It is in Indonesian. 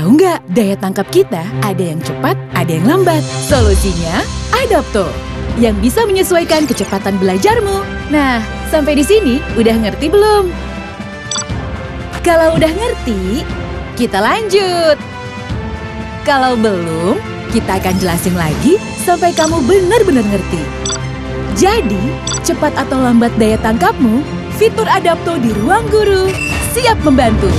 Tahu nggak, daya tangkap kita ada yang cepat, ada yang lambat. Solusinya, Adapto yang bisa menyesuaikan kecepatan belajarmu. Nah, sampai di sini udah ngerti belum? Kalau udah ngerti, kita lanjut. Kalau belum, kita akan jelasin lagi sampai kamu benar-benar ngerti. Jadi, cepat atau lambat daya tangkapmu, fitur Adapto di ruang guru siap membantu.